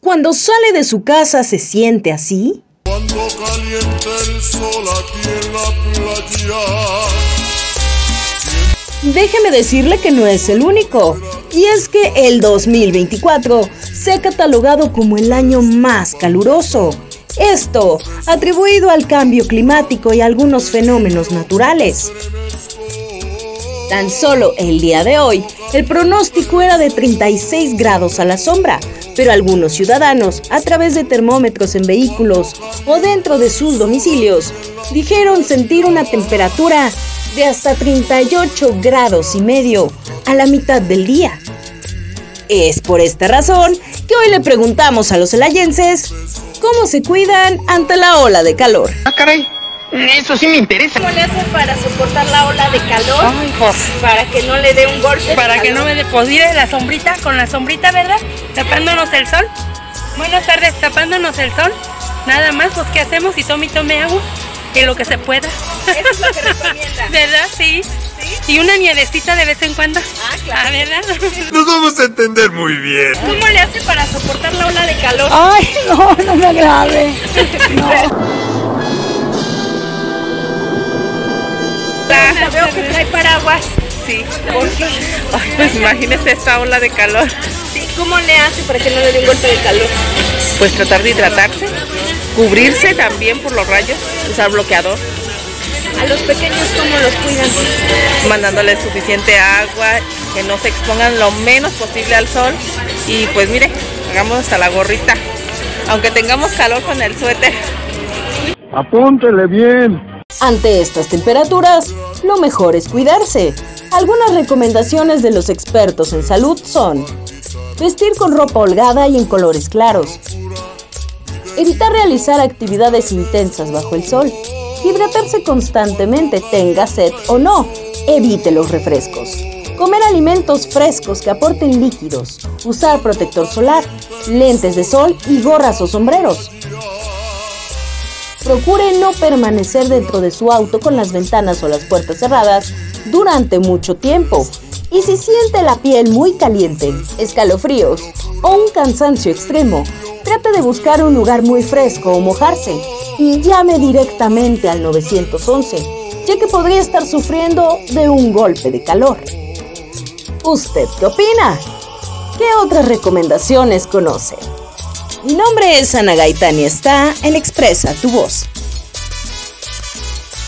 Cuando sale de su casa se siente así. Cuando calienta el sol aquí en la playa. Déjeme decirle que no es el único. Y es que el 2024 se ha catalogado como el año más caluroso. Esto atribuido al cambio climático y algunos fenómenos naturales. Tan solo el día de hoy, el pronóstico era de 36 grados a la sombra, pero algunos ciudadanos, a través de termómetros en vehículos o dentro de sus domicilios, dijeron sentir una temperatura de hasta 38 grados y medio a la mitad del día. Es por esta razón que hoy le preguntamos a los elayenses cómo se cuidan ante la ola de calor. Ah, caray. Eso sí me interesa. ¿Cómo le hace para soportar la ola de calor? Ay, pues. Para que no le dé un golpe. Para que no me deposite la sombrita, con la sombrita, ¿verdad? Tapándonos el sol. Buenas tardes, tapándonos el sol. Nada más, pues, ¿qué hacemos? Y tome y tome agua. Que lo que se pueda. Eso es lo que recomienda. ¿Verdad? Sí. Y una nievecita de vez en cuando. Ah, claro. Ah, ¿verdad? Nos vamos a entender muy bien. ¿Cómo le hace para soportar la ola de calor? Ay, no, no me agrade. La veo que trae paraguas. Sí. Ay, pues imagínese esta ola de calor. Sí, ¿Cómo le hace para que no le dé un golpe de calor? Pues tratar de hidratarse. Cubrirse también por los rayos. Usar bloqueador. A los pequeños, ¿cómo los cuidan? mandándoles suficiente agua, que no se expongan lo menos posible al sol y pues mire, hagamos hasta la gorrita, aunque tengamos calor con el suéter. Apúntele bien. Ante estas temperaturas, lo mejor es cuidarse. Algunas recomendaciones de los expertos en salud son vestir con ropa holgada y en colores claros, evitar realizar actividades intensas bajo el sol, hidratarse constantemente, tenga sed o no, evite los refrescos, comer alimentos frescos que aporten líquidos, usar protector solar, lentes de sol y gorras o sombreros. Procure no permanecer dentro de su auto con las ventanas o las puertas cerradas durante mucho tiempo. Y si siente la piel muy caliente, escalofríos o un cansancio extremo, trate de buscar un lugar muy fresco o mojarse y llame directamente al 911, ya que podría estar sufriendo de un golpe de calor. ¿Usted qué opina? ¿Qué otras recomendaciones conoce? Mi nombre es Ana Gaitán y está en Expresa tu Voz.